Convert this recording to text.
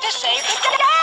here to save the day!